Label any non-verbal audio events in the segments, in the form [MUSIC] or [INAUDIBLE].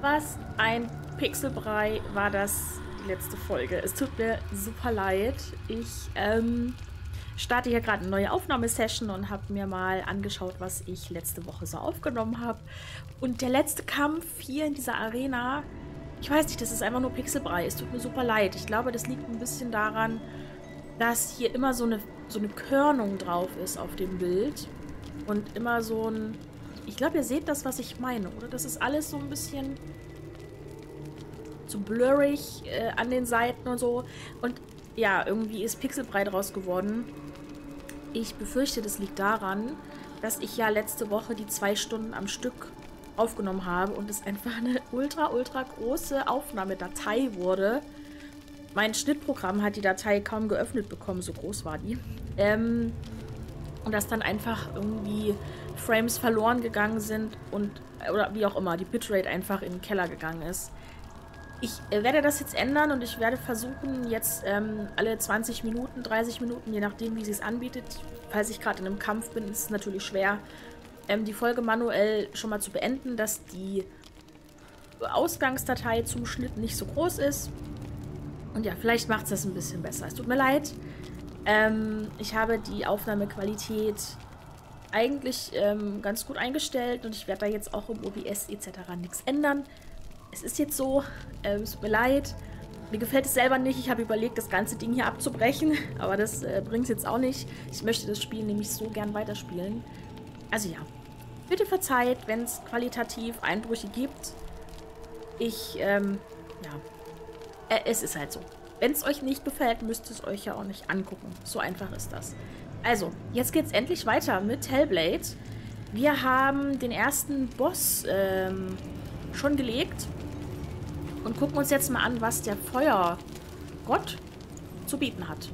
Was ein Pixelbrei war das die letzte Folge. Es tut mir super leid. Ich ähm, starte hier gerade eine neue Aufnahmesession und habe mir mal angeschaut, was ich letzte Woche so aufgenommen habe. Und der letzte Kampf hier in dieser Arena, ich weiß nicht, das ist einfach nur Pixelbrei. Es tut mir super leid. Ich glaube, das liegt ein bisschen daran, dass hier immer so eine, so eine Körnung drauf ist auf dem Bild. Und immer so ein... Ich glaube, ihr seht das, was ich meine, oder? Das ist alles so ein bisschen zu blurrig äh, an den Seiten und so. Und ja, irgendwie ist Pixelbrei draus geworden. Ich befürchte, das liegt daran, dass ich ja letzte Woche die zwei Stunden am Stück aufgenommen habe und es einfach eine ultra, ultra große Aufnahmedatei wurde. Mein Schnittprogramm hat die Datei kaum geöffnet bekommen, so groß war die. Ähm, und dass dann einfach irgendwie Frames verloren gegangen sind und, oder wie auch immer, die Bitrate einfach in den Keller gegangen ist. Ich äh, werde das jetzt ändern und ich werde versuchen, jetzt ähm, alle 20 Minuten, 30 Minuten, je nachdem, wie sie es anbietet, falls ich gerade in einem Kampf bin, ist es natürlich schwer, ähm, die Folge manuell schon mal zu beenden, dass die Ausgangsdatei zum Schnitt nicht so groß ist. Und ja, vielleicht macht es das ein bisschen besser. Es tut mir leid. Ähm, ich habe die Aufnahmequalität eigentlich ähm, ganz gut eingestellt und ich werde da jetzt auch im OBS etc. nichts ändern es ist jetzt so, äh, es tut mir leid. Mir gefällt es selber nicht. Ich habe überlegt, das ganze Ding hier abzubrechen. [LAUGHS] Aber das äh, bringt es jetzt auch nicht. Ich möchte das Spiel nämlich so gern weiterspielen. Also ja. Bitte verzeiht, wenn es qualitativ Einbrüche gibt. Ich, ähm, ja. Äh, es ist halt so. Wenn es euch nicht gefällt, müsst ihr es euch ja auch nicht angucken. So einfach ist das. Also, jetzt geht es endlich weiter mit Hellblade. Wir haben den ersten Boss ähm, schon gelegt und gucken uns jetzt mal an, was der Feuergott zu bieten hat.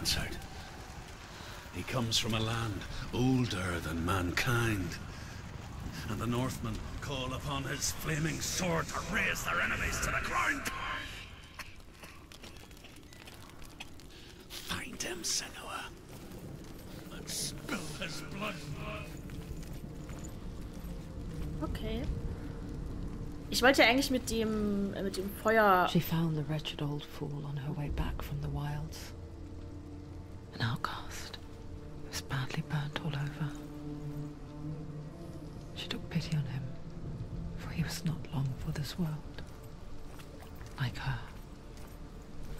Answered. He comes from a land older than mankind. And the Northmen call upon his flaming sword to raise their enemies to the ground. Find him, Senua. And spill his blood. Okay. Ich wollte ja eigentlich mit dem äh, mit dem Feuer. She found the wretched old fool on her way back from the wilds. An outcast. Badly burnt all over. She took pity on him, for he was not long for this world. Like her,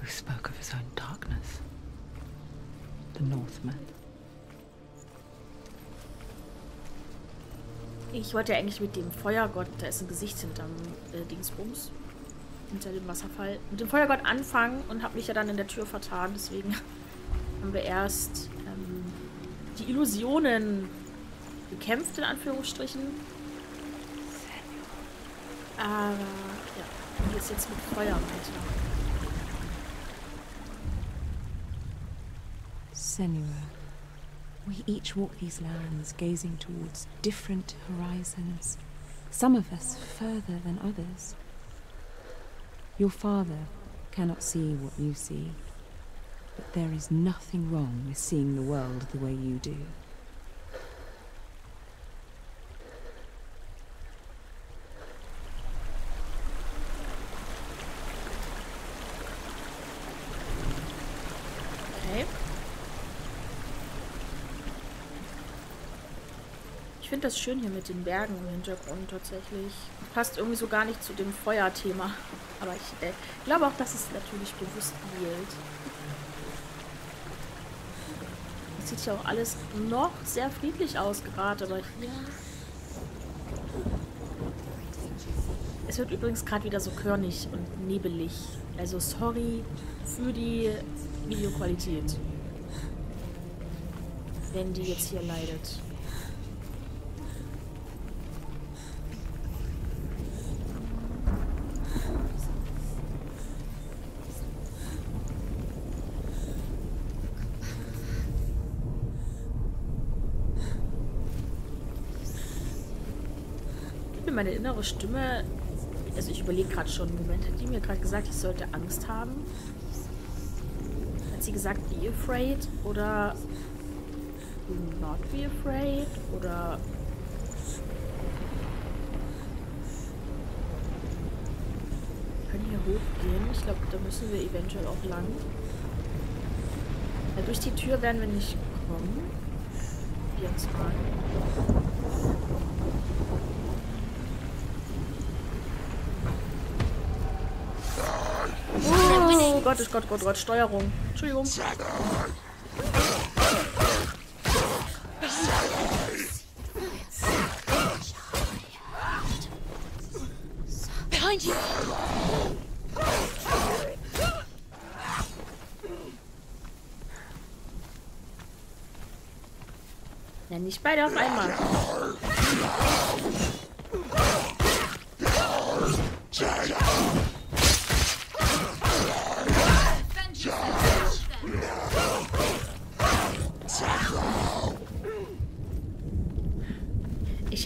who spoke of his own darkness. The Northmen. Ich wollte ja eigentlich mit dem Feuergott, da ist ein Gesicht hinterm äh, Dingsbums, hinter dem Wasserfall, mit dem Feuergott anfangen und habe mich ja dann in der Tür vertan. Deswegen [LAUGHS] haben wir erst die Illusionen gekämpft, in Anführungsstrichen. Aber ja, und jetzt, jetzt mit Feuer weiter. Senua, we each walk these lands gazing towards different horizons, some of us further than others. Your father cannot see what you see, but there is nothing wrong with seeing the world the way you do. Okay. Ich finde das schön hier mit den Bergen im Hintergrund tatsächlich. Passt irgendwie so gar nicht zu dem Feuerthema. Aber ich äh, glaube auch, dass es natürlich bewusst wählt. Das sieht ja auch alles noch sehr friedlich aus gerade, aber hier... Es wird übrigens gerade wieder so körnig und nebelig. Also sorry für die Videoqualität. Wenn die jetzt hier leidet. Innere Stimme Also ich überlege gerade schon. Moment, hat die mir gerade gesagt, ich sollte Angst haben? Hat sie gesagt, be afraid? Oder not be afraid? Oder... Wir können hier hochgehen. Ich glaube, da müssen wir eventuell auch lang. Ja, durch die Tür werden wir nicht kommen. Jetzt mal. Oh Gott, Gott, Gott, Steuerung. Entschuldigung. Behind nicht beide auf einmal.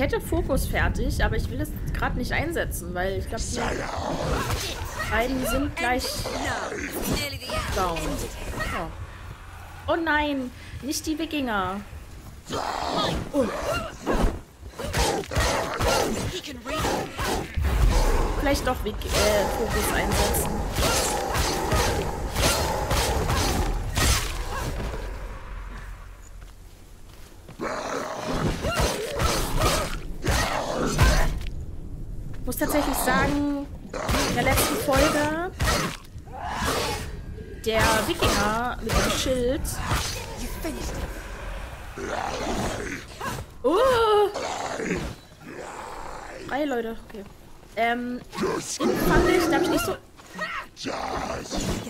Hätte Fokus fertig, aber ich will es gerade nicht einsetzen, weil ich glaube, die beiden sind gleich down. Oh. oh nein, nicht die Wikinger. Read. Vielleicht doch Wik äh, Fokus einsetzen. Leute, okay. Ähm, fand ich, da habe ich nicht so,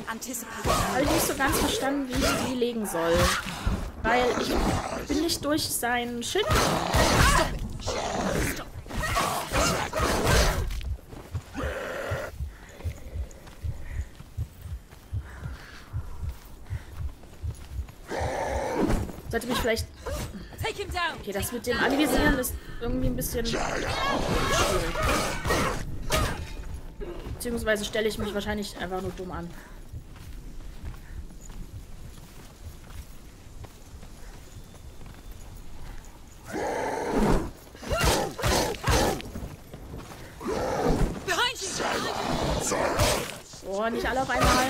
habe ich nicht so ganz verstanden, wie ich die legen soll. Weil ich bin nicht durch sein Schild. Sollte mich vielleicht. Take him down. Okay, das mit dem Anvisieren ist irgendwie ein bisschen schwierig. Beziehungsweise stelle ich mich wahrscheinlich einfach nur dumm an. You. Oh, nicht alle auf einmal.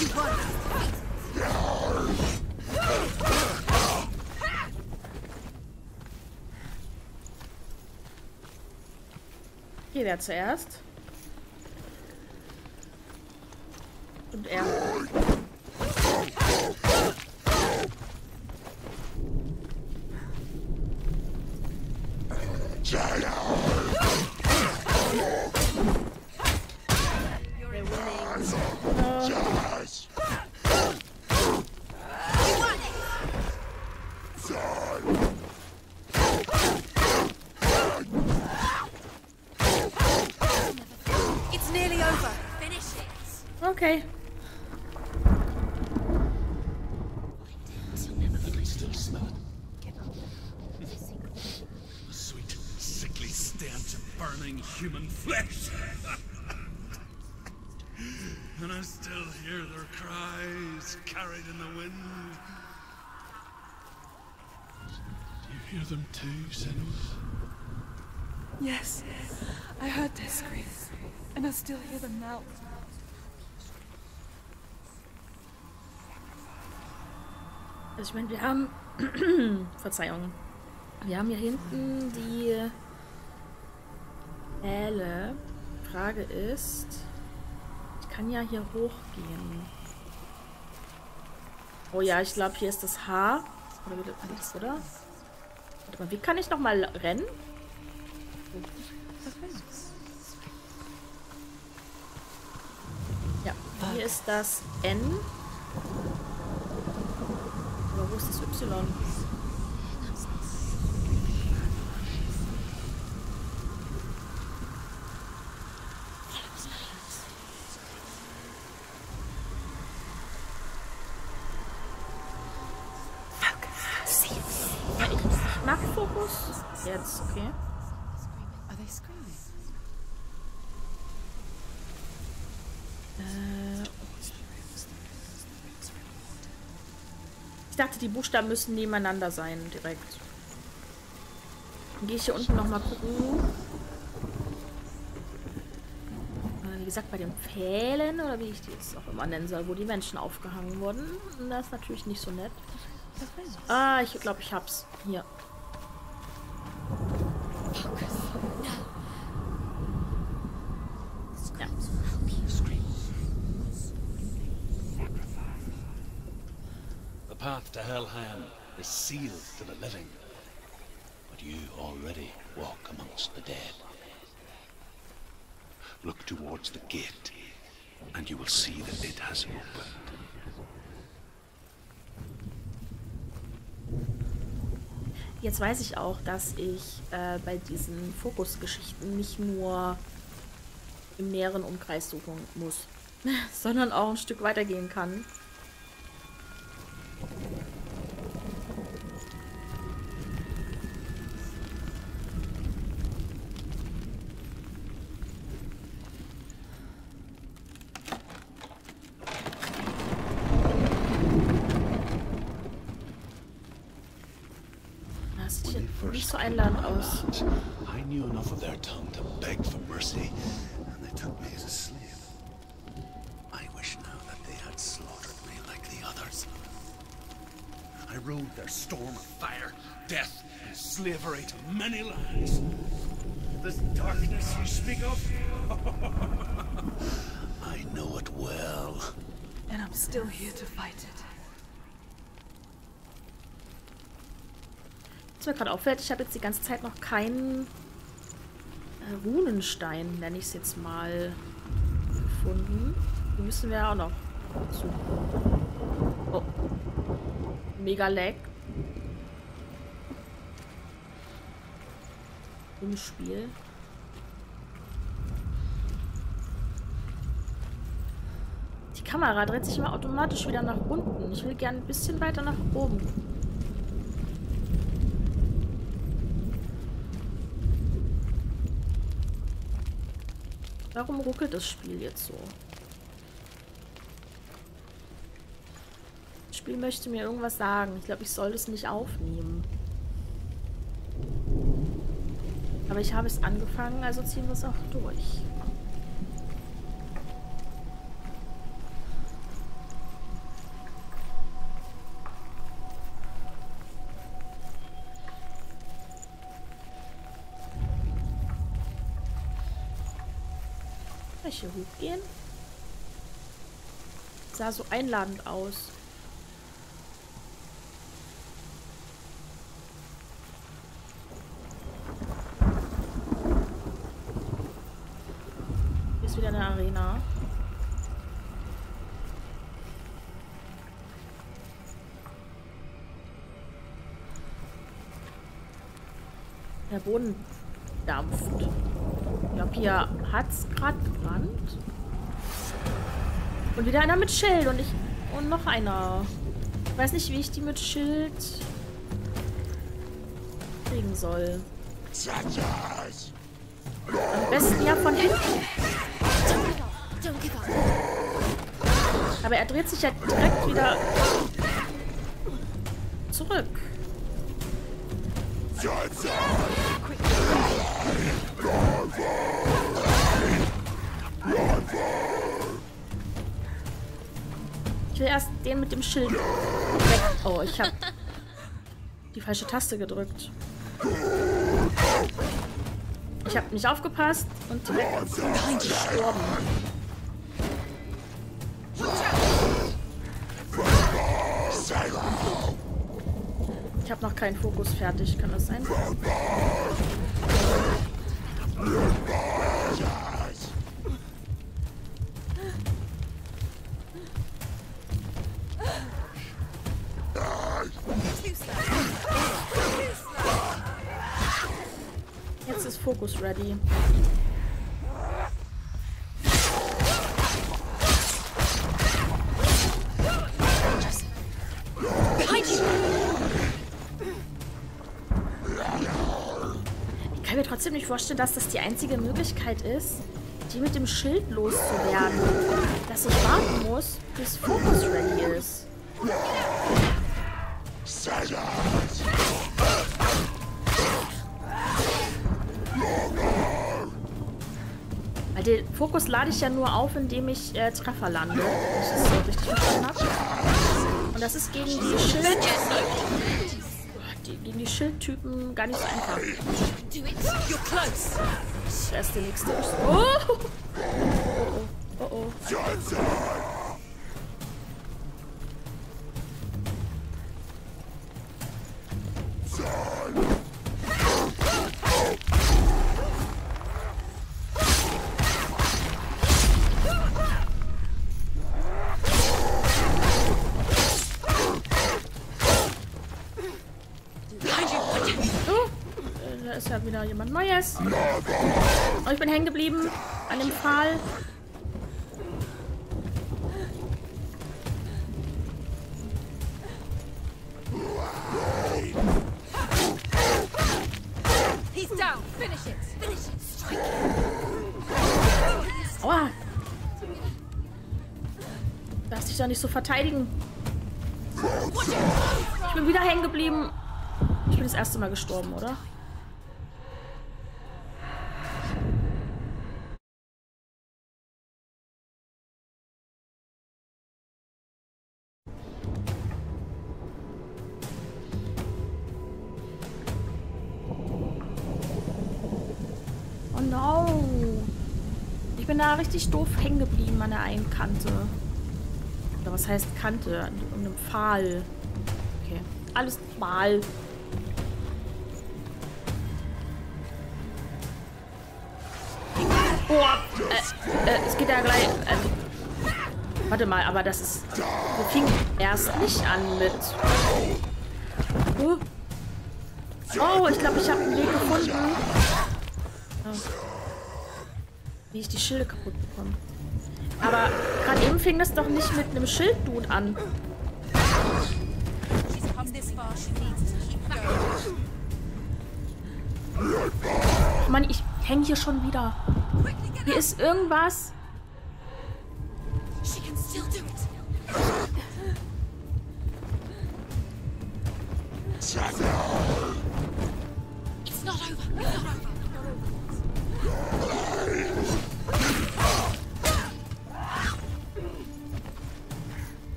You won. Okay, wer zuerst? Und er. Okay. Still smell it. The sweet, sickly stench of burning human flesh. and I still hear their cries carried in the wind. Do you hear them too, Sinos? Yes, I heard their screams, and I still hear them now. Also ich meine, wir haben... [CLEARS THROAT] Verzeihung. Wir haben hier hinten die Pfähle. Frage ist... Ich kann ja hier hochgehen. Oh ja, ich glaube, hier ist das H. Oder wie das oder? Warte mal, wie kann ich nochmal rennen? Ja, hier ist das N. Aber wo ist das Y? Nachtfokus? Jetzt, okay. Are they screaming? Äh, ich dachte, die Buchstaben müssen nebeneinander sein, direkt. Dann gehe ich hier unten nochmal gucken. Äh, Wie gesagt, bei den Pfählen, oder wie ich die jetzt auch immer nennen soll, wo die Menschen aufgehangen wurden. Das ist natürlich nicht so nett. Ah, ich glaube, ich hab's. Hier. Ja. The path to Helheim is sealed to the living. But you already walk amongst the dead. Look towards the gate, and you will see that it has opened. Jetzt weiß ich auch, dass ich äh, bei diesen Fokusgeschichten nicht nur im näheren Umkreis suchen muss, [LAUGHS] sondern auch ein Stück weitergehen kann. Knew enough of their tongue to beg for mercy, and they took me as a slave. I wish now that they had slaughtered me like the others. I rode their storm of fire, death, and slavery to many lands. This darkness you speak of, [LAUGHS] I know it well. And I'm still here to fight it. Was mir gerade auffällt, ich habe jetzt die ganze Zeit noch keinen Runenstein, nenne ich es jetzt mal, gefunden. Die müssen wir auch noch suchen. Oh. Mega lag. Im Spiel. Die Kamera dreht sich immer automatisch wieder nach unten. Ich will gerne ein bisschen weiter nach oben. Warum ruckelt das Spiel jetzt so? Das Spiel möchte mir irgendwas sagen. Ich glaube, ich soll das nicht aufnehmen. Aber ich habe es angefangen, also ziehen wir es auch durch. Ich hier hochgehen? Sah so einladend aus. Hier ist wieder eine Arena. Der Boden dampft. Glaube, hier hat es gerade gebrannt. Und wieder einer mit Schild und ich. Und noch einer. Ich weiß nicht, wie ich die mit Schild kriegen soll. Am besten ja von hinten. Aber er dreht sich ja direkt wieder zurück. Ich will erst den mit dem Schild weg. Oh, ich habe die falsche Taste gedrückt. Ich habe nicht aufgepasst und direkt gestorben. Ich habe noch keinen Fokus fertig, kann das sein? Jetzt Fokus ready. Behind you. mir trotzdem nicht vorstellen, dass das die einzige Möglichkeit ist, die mit dem Schild loszuwerden. Dass ich warten muss, bis Focus Fokus lade ich ja nur auf, indem ich äh, Treffer lande. Wenn ich so richtig verstanden habe. Und das ist gegen die Schild... Die, gegen die Schildtypen gar nicht so einfach. Der ist der nächste. Oh oh. Oh oh. Oh, wieder jemand Neues. Oh, ich bin hängen geblieben an dem Pfahl. Aua. Darf dich doch nicht so verteidigen. Ich bin wieder hängen geblieben. Ich bin das erste Mal gestorben, oder? No. Ich bin da richtig doof hängen geblieben an der einen Kante. Oder was heißt Kante? An einem Pfahl. Okay. Alles Pfahl. Boah. Äh, äh, es geht ja gleich. Äh, warte mal, aber das ist. Wir fingen erst nicht an mit. Oh, oh ich glaube, ich habe einen Weg gefunden. Wie ich die Schilde kaputt bekomme. Aber gerade eben fing das doch nicht mit einem Schilddude an. Mann, ich hänge hier schon wieder. Hier ist irgendwas.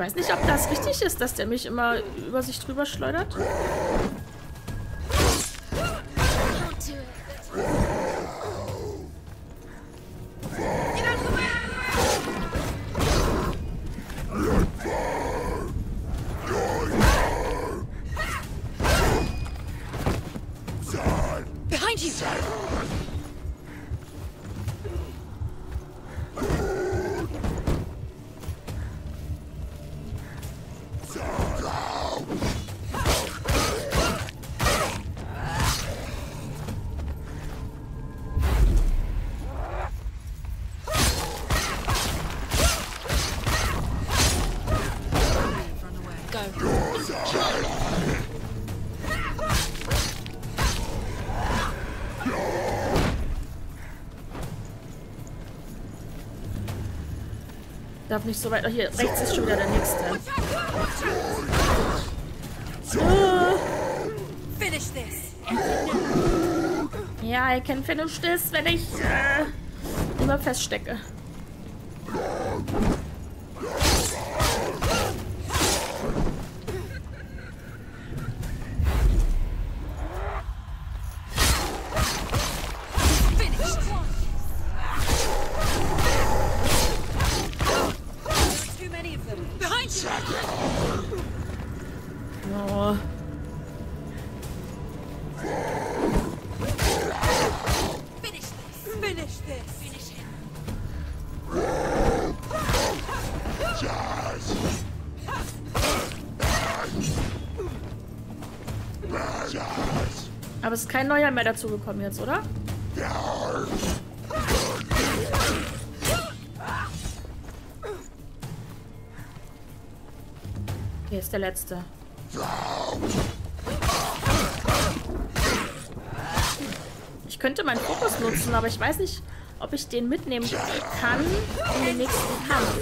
Ich weiß nicht, ob das richtig ist, dass der mich immer über sich drüber schleudert. Darf nicht so weit. Oh, hier rechts ist schon wieder der nächste. This. ja, I can finish this, wenn ich äh, immer feststecke. Aber es ist kein neuer mehr dazugekommen jetzt, oder? Hier ist der letzte. Ich könnte meinen Fokus nutzen, aber ich weiß nicht, ob ich den mitnehmen kann in den nächsten Kampf.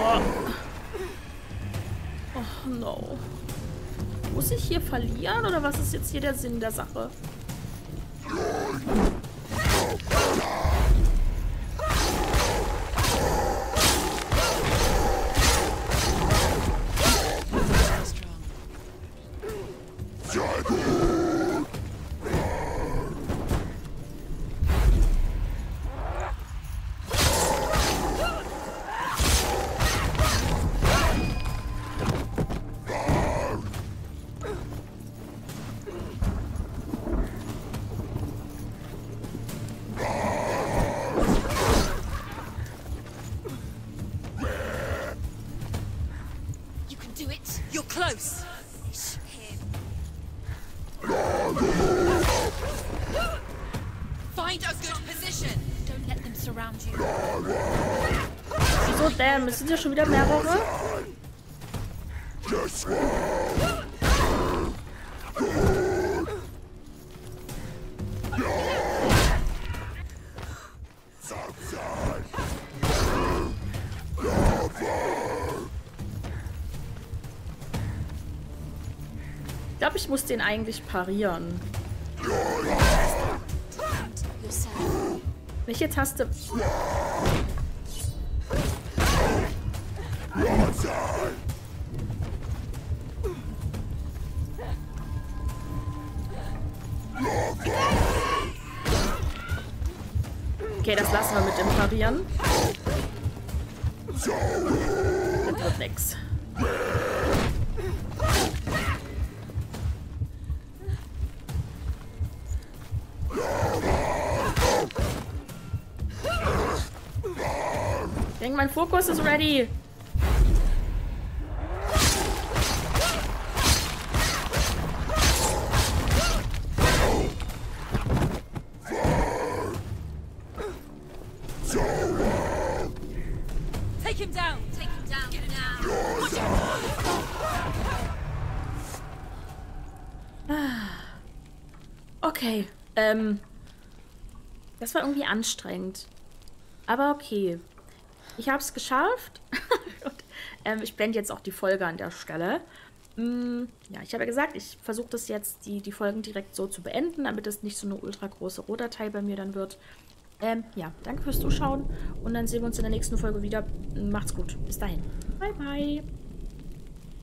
Oh. oh no. Muss ich hier verlieren oder was ist jetzt hier der Sinn der Sache? Damn? Es sind ja schon wieder mehrere. Ich glaube, ich muss den eigentlich parieren. Welche Taste? Okay, das lassen wir mit dem Parieren. Das wird nix. Ich denke, mein Fokus ist ready. Okay. Ähm. Das war irgendwie anstrengend. Aber okay. Ich habe es geschafft. [LAUGHS] Und, ähm, ich blende jetzt auch die Folge an der Stelle. Mm, ja, ich habe ja gesagt, ich versuche das jetzt, die, die Folgen direkt so zu beenden, damit es nicht so eine ultra große Rohdatei bei mir dann wird. Ähm, ja, danke fürs Zuschauen und dann sehen wir uns in der nächsten Folge wieder. Macht's gut. Bis dahin. Bye, bye.